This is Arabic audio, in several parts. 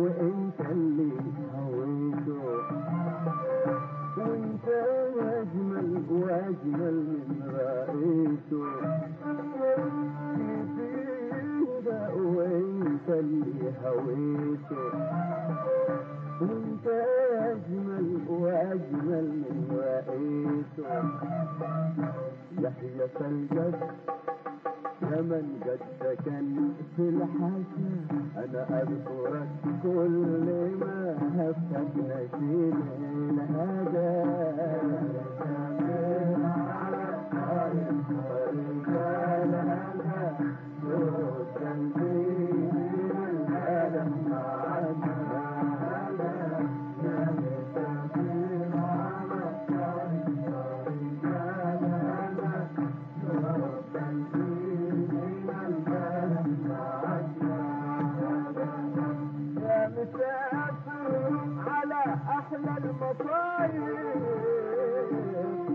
وانت اللي هويته وانت اجمل وأجمل من رأيته كده وانت اللي هويته وانت اجمل وأجمل من رأيته. يحيى فالجد زمن قد كان في الحشا أنا اذكرك كل ما هفك نشيد الهدى المصايب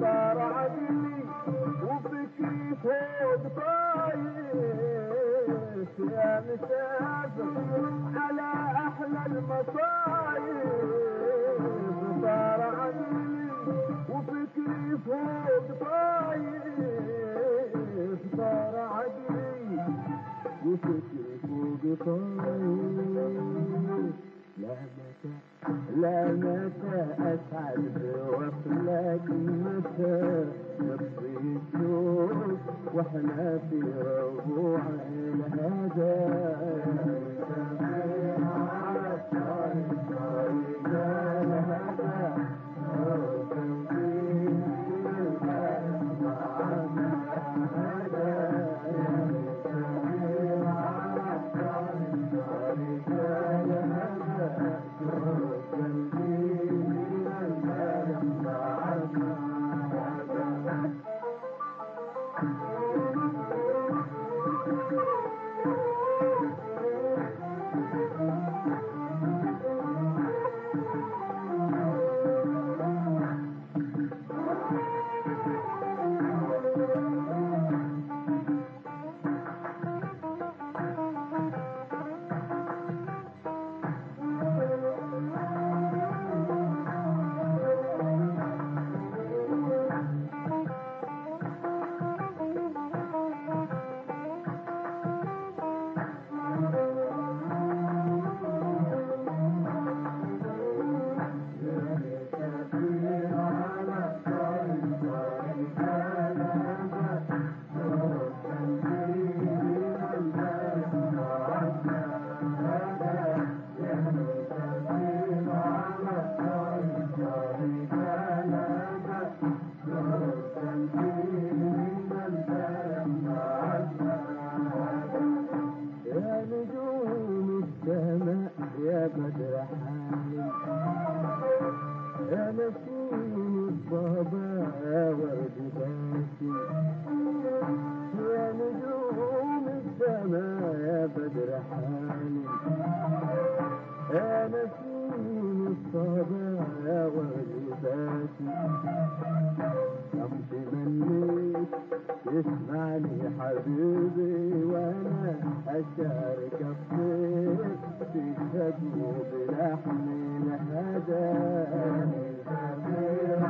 صار وفكري فوق طايف يا مسافر على أحلى صار عقلي وفكري فوق طايف صار عقلي وفكري فوق طاير لا متى لا متى أسعد بوصلك متى نبضي الشوق وإحنا في ربوع حالي يا نسيم الصبا باسي امشي منك يسمعني حبيبي وأنا اشارك الطيب تشهدوا بلحن الهدى سافر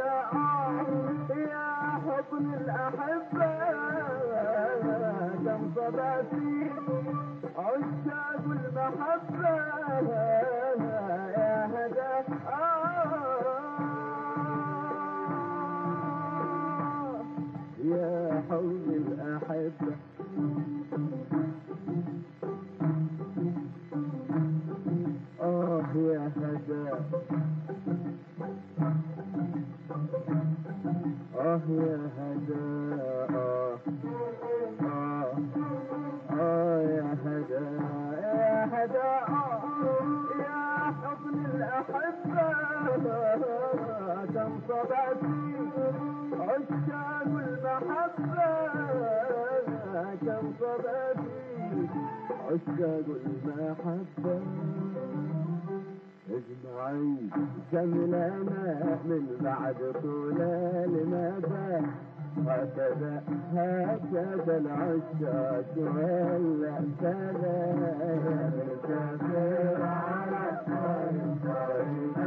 هدى يا حضن الأحبة دم صباتي عشاق المحبة. يا هدى يا حوض الأحبة. يا الهدى آه آه آه يا هدى يا هدى يا حضن الأحبة تنصبع فيه عشاق المحبة تنصبع فيه عشاق المحبة اجمعي شملنا من بعد طول المدى. هكذا هكذا العشاق ولا كذا. نسافر على الطريق